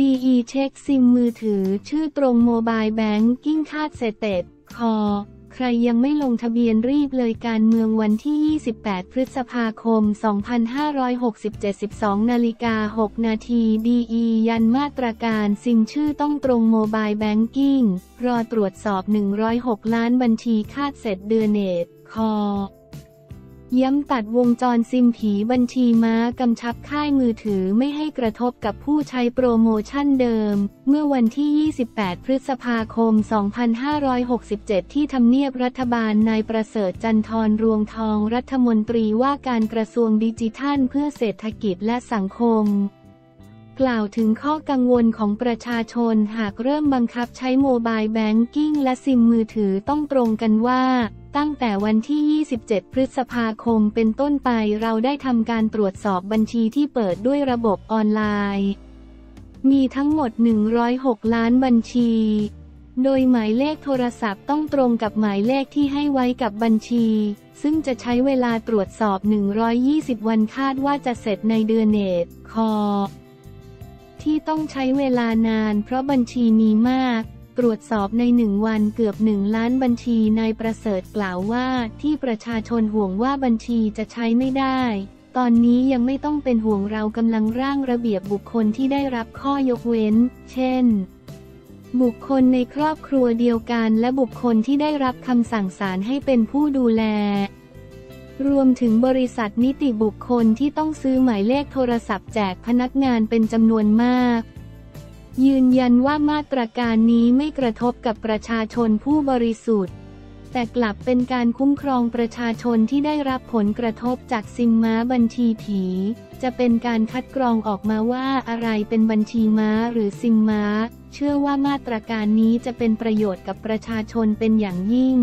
DE เช็คซิมมือถือชื่อตรงโมบายแบงกิ้งคาดเสร็จ ต.ค. ใครยังไม่ลงทะเบียนรีบเลยการเมืองวันที่ 28 พฤษภาคม 2567 12นาฬิกา 6 นาที DE ยันมาตรการซิมชื่อต้องตรงโมบายแบงกิ้งรอตรวจสอบ 106 ล้านบัญชีคาดเสร็จเดือนเนตคอ ย้ำตัดวงจรซิมผีบัญชีม้ากำชับค่ายมือถือไม่ให้กระทบกับผู้ใช้โปรโมชั่นเดิม เมื่อวันที่ 28 พฤษภาคม 2567 ที่ทำเนียบรัฐบาลนายประเสริฐจันทรรวงทองรัฐมนตรีว่าการกระทรวงดิจิทัลเพื่อเศรษฐกิจและสังคม กล่าวถึงข้อกังวลของประชาชนหากเริ่มบังคับใช้โมบายแบงกิ้งและซิมมือถือต้องตรงกันว่า ตั้งแต่วันที่ 27 พฤษภาคมเป็นต้นไปเราได้ทำการตรวจสอบบัญชีที่เปิดด้วยระบบออนไลน์ มีทั้งหมด 106 ล้านบัญชีโดยหมายเลขโทรศัพท์ต้องตรงกับหมายเลขที่ให้ไว้กับบัญชี ซึ่งจะใช้เวลาตรวจสอบ 120 วันคาดว่าจะเสร็จในเดือนเนตคอ ที่ต้องใช้เวลานาน เพราะบัญชีมีมาก ตรวจสอบในหนึ่งวันเกือบหนึ่งล้านบัญชีนายประเสริฐกล่าวว่าที่ประชาชนห่วงว่าบัญชีจะใช้ไม่ได้ ตอนนี้ยังไม่ต้องเป็นห่วงเรากำลังร่างระเบียบบุคคลที่ได้รับข้อยกเว้น เช่นบุคคลในครอบครัวเดียวกันและบุคคลที่ได้รับคำสั่งศาลให้เป็นผู้ดูแล รวมถึงบริษัทนิติบุคคลที่ต้องซื้อหมายเลขโทรศัพท์แจกพนักงานเป็นจำนวนมาก ยืนยันว่ามาตรการนี้ไม่กระทบกับประชาชนผู้บริสุทธิ์ แต่กลับเป็นการคุ้มครองประชาชนที่ได้รับผลกระทบจากซิมม้าบัญชีผี จะเป็นการคัดกรองออกมาว่าอะไรเป็นบัญชีม้าหรือซิมม้า เชื่อว่ามาตรการนี้จะเป็นประโยชน์กับประชาชนเป็นอย่างยิ่ง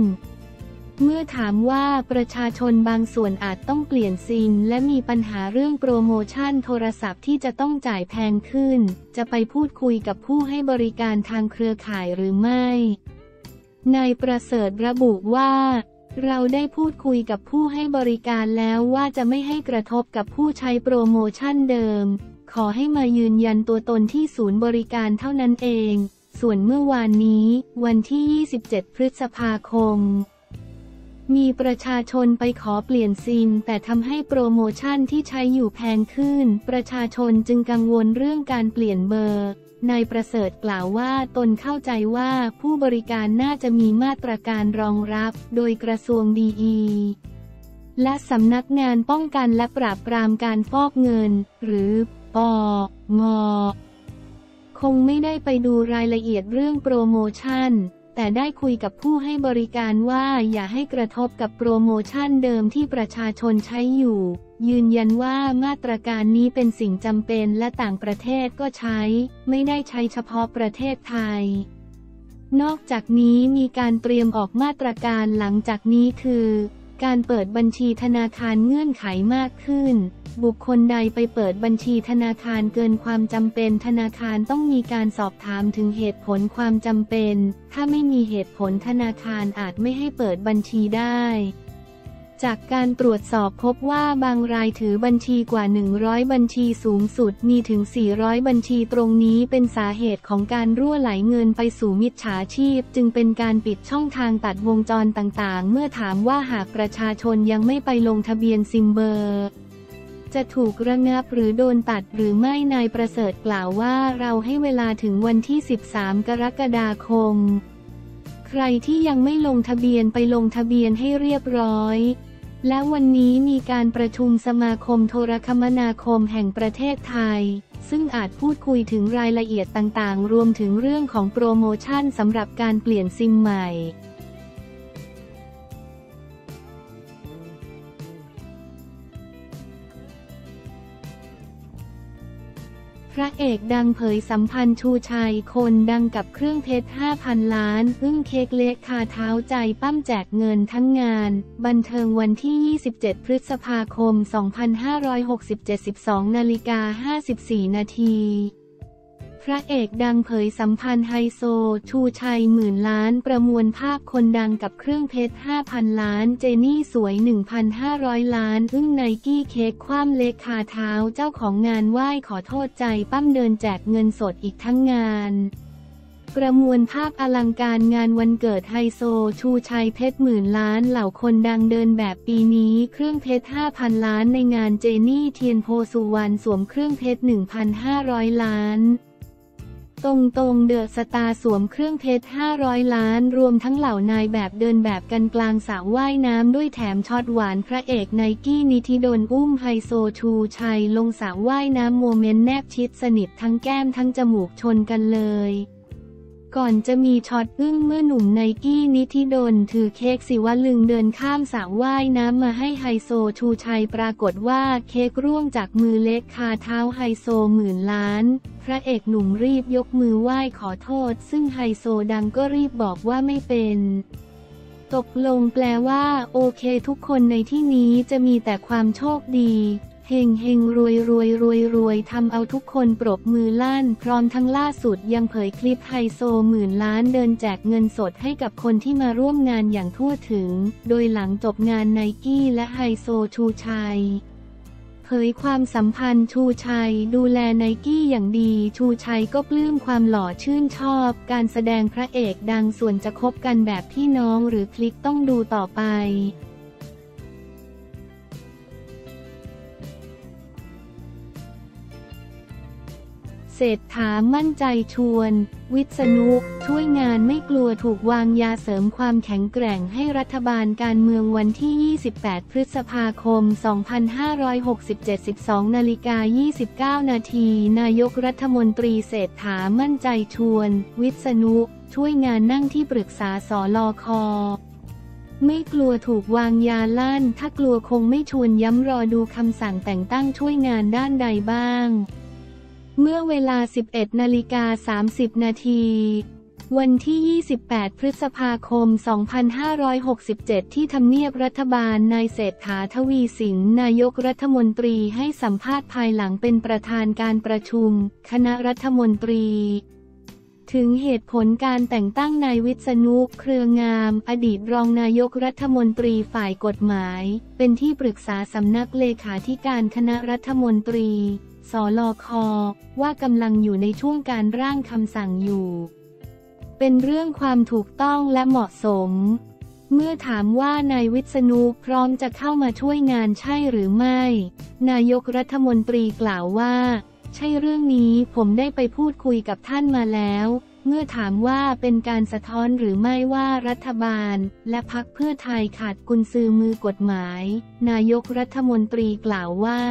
เมื่อถามว่าประชาชนบางส่วนอาจต้องเปลี่ยนซิมและมีปัญหาเรื่องโปรโมชั่นโทรศัพท์ที่จะต้องจ่ายแพงขึ้น จะไปพูดคุยกับผู้ให้บริการทางเครือข่ายหรือไม่ นายประเสริฐระบุว่า เราได้พูดคุยกับผู้ให้บริการแล้วว่าจะไม่ให้กระทบกับผู้ใช้โปรโมชั่นเดิม ขอให้มายืนยันตัวตนที่ศูนย์บริการเท่านั้นเอง ส่วนเมื่อวานนี้ วันที่ 27 พฤษภาคม มีประชาชนไปขอเปลี่ยนซิมแต่ทำให้โปรโมชั่นที่ใช้อยู่แพงขึ้น ประชาชนจึงกังวลเรื่องการเปลี่ยนเบอร์ นายประเสริฐกล่าวว่าตนเข้าใจว่าผู้บริการน่าจะมีมาตรการรองรับ โดยกระทรวงดีอีและสำนักงานป้องกันและปราบปรามการฟอกเงิน หรือปองอคงไม่ได้ไปดูรายละเอียดเรื่องโปรโมชั่น แต่ได้คุยกับผู้ให้บริการว่าอย่าให้กระทบกับโปรโมชั่นเดิมที่ประชาชนใช้อยู่ ยืนยันว่ามาตรการนี้เป็นสิ่งจำเป็นและต่างประเทศก็ใช้ ไม่ได้ใช้เฉพาะประเทศไทย นอกจากนี้มีการเตรียมออกมาตรการหลังจากนี้คือ การเปิดบัญชีธนาคารเงื่อนไขมากขึ้น บุคคลใดไปเปิดบัญชีธนาคารเกินความจำเป็นธนาคารต้องมีการสอบถามถึงเหตุผลความจำเป็น ถ้าไม่มีเหตุผลธนาคารอาจไม่ให้เปิดบัญชีได้ จากการตรวจสอบพบว่าบางรายถือบัญชีกว่า 100 บัญชีสูงสุดมีถึง 400 บัญชีตรงนี้เป็นสาเหตุของการรั่วไหลเงินไปสู่มิจฉาชีพ จึงเป็นการปิดช่องทางตัดวงจรต่างๆ เมื่อถามว่าหากประชาชนยังไม่ไปลงทะเบียนซิมเบอร์ จะถูกระงับหรือโดนตัดหรือไม่นายประเสริฐกล่าวว่าเราให้เวลาถึงวันที่ 13 กรกฎาคม ใครที่ยังไม่ลงทะเบียนไปลงทะเบียนให้เรียบร้อย และวันนี้มีการประชุมสมาคมโทรคมนาคมแห่งประเทศไทย ซึ่งอาจพูดคุยถึงรายละเอียดต่างๆ รวมถึงเรื่องของโปรโมชั่นสำหรับการเปลี่ยนซิมใหม่ ระเอกดังเผยสัมพันธ์ชูชัยคนดังกับเครื่องเพชร 5,000 ล้าน อึ้งเค้กเล็กคาเท้าใจปั้มแจกเงินทั้งงาน บันเทิงวันที่ 27 พฤษภาคม 2567 12นาฬิกา54 นาที ระเอกดังเผยสัมพันธ์ไฮโซ ชูชัยหมื่นล้านประมวลภาพคนดังกับเครื่องเพชร 5,000 ล้าน เจนี่สวย 1,500 ล้าน อึ้งไนกี้เค้กคว่ำเล็กคาเท้าเจ้าของงานไหว้ขอโทษใจปั้มเดินแจกเงินสดอีกทั้งงานประมวลภาพอลังการงานวันเกิดไฮโซ ชูชัยเพชรหมื่นล้านเหล่าคนดังเดินแบบปีนี้ เครื่องเพชร 5,000 ล้านในงานเจนี่เทียนโพธิ์สุวรรณสวมเครื่องเพชร 1,500 ล้าน ตรงตรงเดอะสตาร์สวมเครื่องเพชร 500 ล้าน รวมทั้งเหล่านายแบบเดินแบบกันกลางสระว่ายน้ำด้วยแถมช็อตหวานพระเอกไนกี้นิธิดลอุ้มไฮโซชูชัยลงสระว่ายน้ำโมเมนต์แนบชิดสนิททั้งแก้มทั้งจมูกชนกันเลย ก่อนจะมีช็อตอึ้งเมื่อหนุ่มไนกี้นิธิดลถือเค้กสิวลึงเดินข้ามสระว่ายน้ำมาให้ไฮโซชูชัยปรากฏว่าเค้กร่วงจากมือเละคาเท้าไฮโซหมื่นล้าน พระเอกหนุ่มรีบยกมือไหว้ขอโทษ ซึ่งไฮโซดังก็รีบบอกว่าไม่เป็นตกลงแปลว่า โอเคทุกคนในที่นี้จะมีแต่ความโชคดี เฮงเฮงรวยรวยรวยรวยทำเอาทุกคนปรบมือลั่น พร้อมทั้งล่าสุดยังเผยคลิปไฮโซหมื่นล้านเดินแจกเงินสดให้กับคนที่มาร่วมงานอย่างทั่วถึง โดยหลังจบงานไนกี้และไฮโซชูชัยเผยความสัมพันธ์ชูชัย ดูแลไนกี้อย่างดี ชูชัยก็ปลื้มความหล่อชื่นชอบ การแสดงพระเอกดังส่วนจะคบกันแบบพี่น้องหรือคลิกต้องดูต่อไป เศรษฐามั่นใจชวน วิษณุช่วยงานไม่กลัวถูกวางยาเสริมความแข็งแกร่งให้รัฐบาลการเมืองวันที่ 28 พฤษภาคม 2567 12นาฬิกา29 นาทีนายกรัฐมนตรีเศรษฐามั่นใจชวน วิษณุช่วยงานนั่งที่ปรึกษาสอลอคอไม่กลัวถูกวางยาลั่น ถ้ากลัวคงไม่ชวนย้ำรอดูคำสั่งแต่งตั้งช่วยงานด้านใดบ้าง เมื่อเวลา 11 นาฬิกา 30 นาที วันที่ 28 พฤษภาคม 2567 ที่ทำเนียบรัฐบาลนายเศรษฐาทวีสินนายกรัฐมนตรีให้สัมภาษณ์ภายหลังเป็นประธานการประชุม คณะรัฐมนตรีถึงเหตุผลการแต่งตั้งนายวิษณุเครืองาม อดีตรองนายกรัฐมนตรีฝ่ายกฎหมาย เป็นที่ปรึกษาสำนักเลขาธิการคณะรัฐมนตรี สลค ว่ากำลังอยู่ในช่วงการร่างคำสั่งอยู่ เป็นเรื่องความถูกต้องและเหมาะสม เมื่อถามว่านายวิษณุพร้อมจะเข้ามาช่วยงานใช่หรือไม่ นายกรัฐมนตรีกล่าวว่า ใช่เรื่องนี้ผมได้ไปพูดคุยกับท่านมาแล้วเมื่อถามว่าเป็นการสะท้อนหรือไม่ว่ารัฐบาล และพักเพื่อไทยขาดกุญซือมือกฎหมาย นายกรัฐมนตรีกล่าวว่า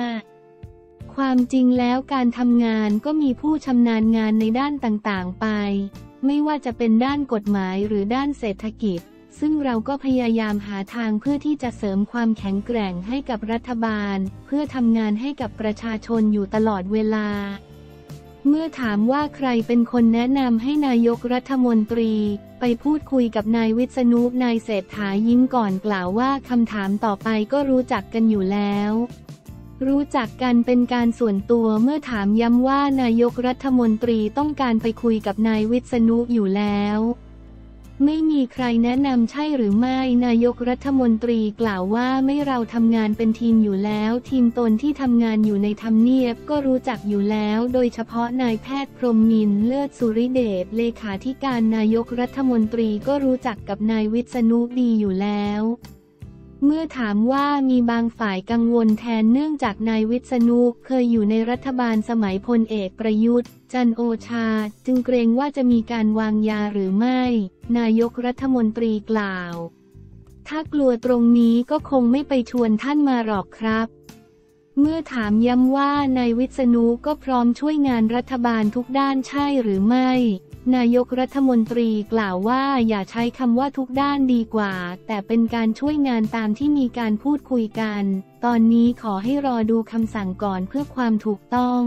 ความจริงแล้วการทำงานก็มีผู้ชำนาญงานในด้านต่างๆ ไป ไม่ว่าจะเป็นด้านกฎหมายหรือด้านเศรษฐกิจ ซึ่งเราก็พยายามหาทางเพื่อที่จะเสริมความแข็งแกร่งให้กับรัฐบาล เพื่อทำงานให้กับประชาชนอยู่ตลอดเวลา เมื่อถามว่าใครเป็นคนแนะนำให้นายกรัฐมนตรี ไปพูดคุยกับนายวิษณุนายเศรษฐายิ้มก่อนกล่าวว่าคำถามต่อไปก็รู้จักกันอยู่แล้ว รู้จักกันเป็นการส่วนตัวเมื่อถามย้ำว่านายกรัฐมนตรีต้องการไปคุยกับนายวิษณุอยู่แล้ว ไม่มีใครแนะนำใช่หรือไม่นายกรัฐมนตรีกล่าวว่าไม่เราทำงานเป็นทีมอยู่แล้ว ทีมตนที่ทำงานอยู่ในทำเนียบก็รู้จักอยู่แล้ว โดยเฉพาะนายแพทย์พรหมมินทร์เลิศสุริเดชเลขาธิการนายกรัฐมนตรีก็รู้จักกับนายวิษณุดีอยู่แล้ว เมื่อถามว่ามีบางฝ่ายกังวลแทนเนื่องจากนายวิษณุเคยอยู่ในรัฐบาลสมัยพลเอกประยุทธ์ จันโอชา จึงเกรงว่าจะมีการวางยาหรือไม่ นายกรัฐมนตรีกล่าว ถ้ากลัวตรงนี้ก็คงไม่ไปชวนท่านมาหรอกครับ เมื่อถามย้ำว่านายวิษณุก็พร้อมช่วยงานรัฐบาลทุกด้านใช่หรือไม่ นายกรัฐมนตรีกล่าวว่าอย่าใช้คำว่าทุกด้านดีกว่า แต่เป็นการช่วยงานตามที่มีการพูดคุยกัน ตอนนี้ขอให้รอดูคำสั่งก่อนเพื่อความถูกต้อง